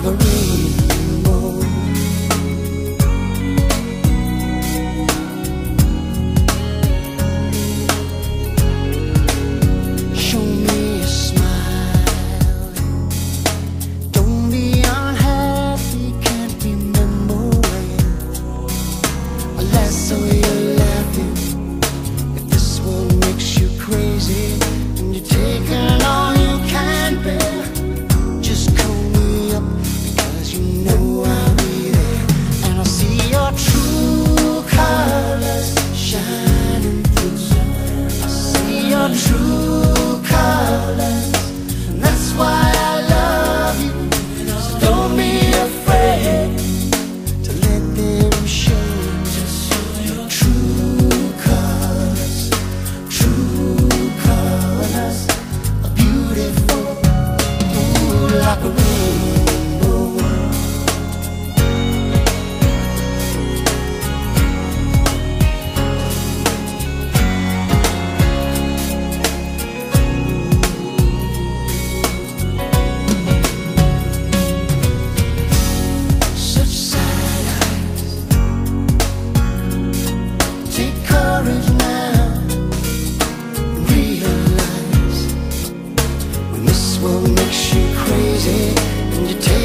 Marguerite. true colors. you take